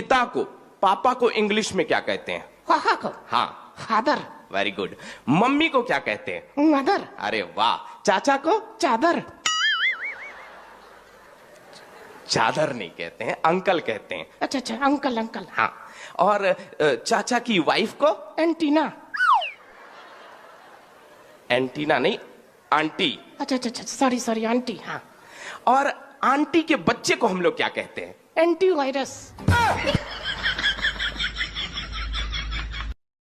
पिता को पापा को इंग्लिश में क्या कहते हैं? पापा को? हाँ। फादर वेरी गुड मम्मी को क्या कहते हैं? मदर अरे वाह। चाचा को? चादर चादर नहीं कहते हैं अंकल कहते हैं। अच्छा अच्छा अंकल अंकल। हाँ। और चाचा की वाइफ को? एंटीना एंटीना नहीं आंटी अच्छा अच्छा अच्छा सॉरी सॉरी आंटी हाँ। और आंटी के बच्चे को हम लोग क्या कहते हैं? Anti virus